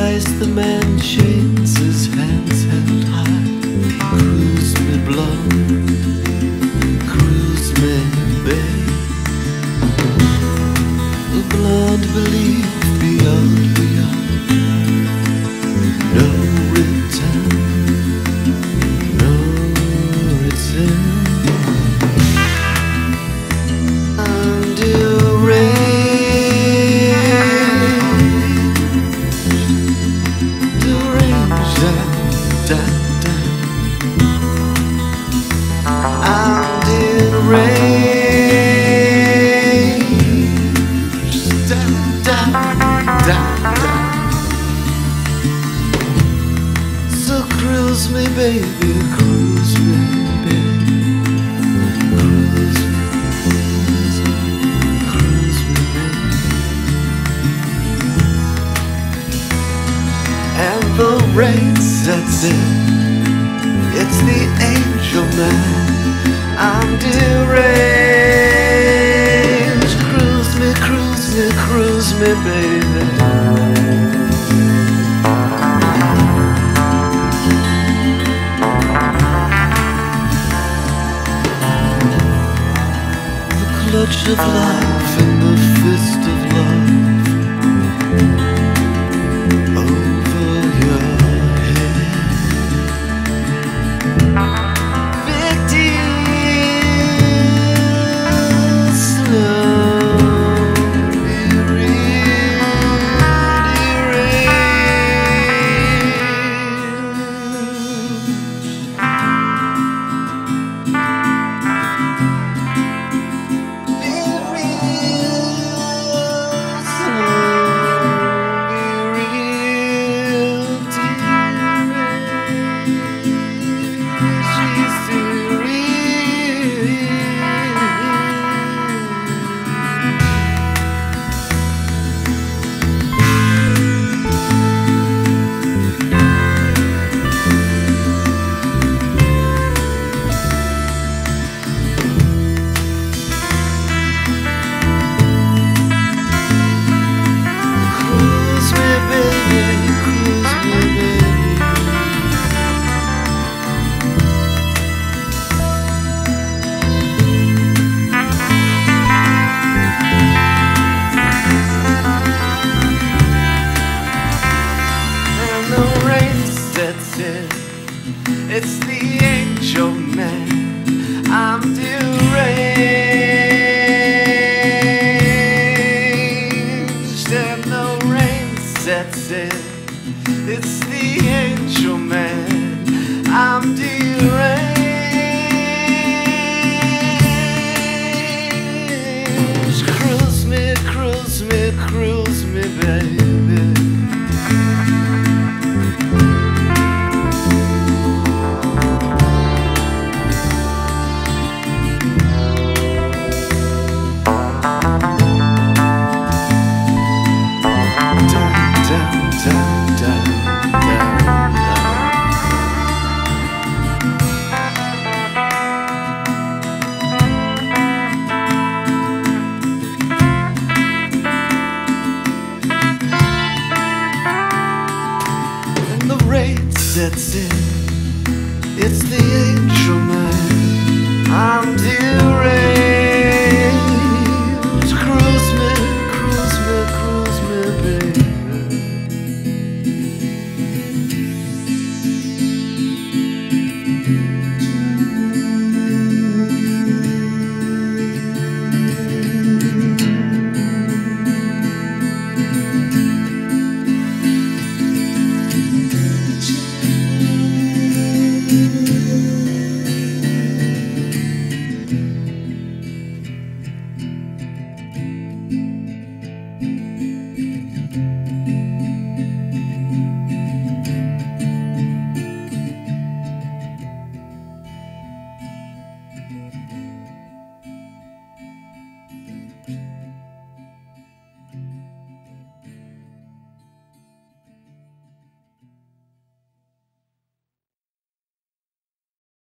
rise, the man chains his hands held high. Cruise me, blow, cruise me, babe. The blind believe beyond, beyond. Rain sets in. It's the angel man. I'm deranged. Cruise me, cruise me, cruise me, baby. The clutch of life It's the angel man. I'm deranged. Cruise me, cruise me, cruise me, baby. Sets in. It's the